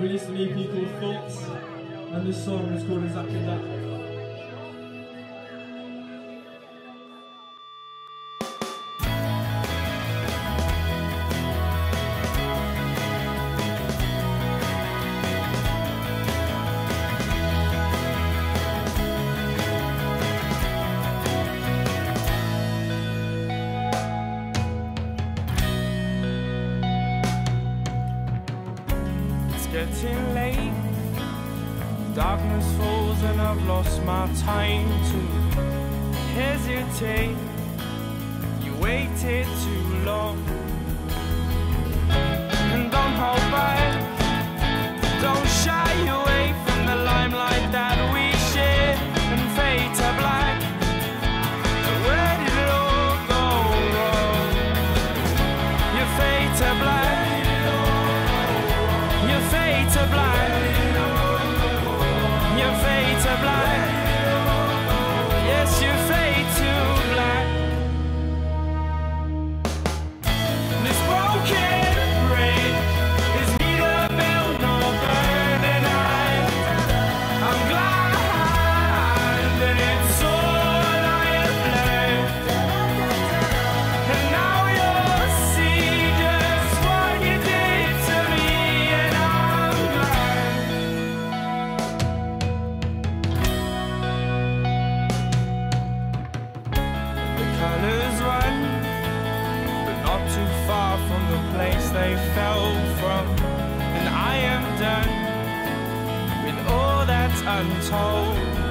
released an EP called Thoughts, and this song is called exactly that. getting late. Darkness falls and I've lost my time to hesitate. You waited too long. they fell from. And I am done with all that's untold.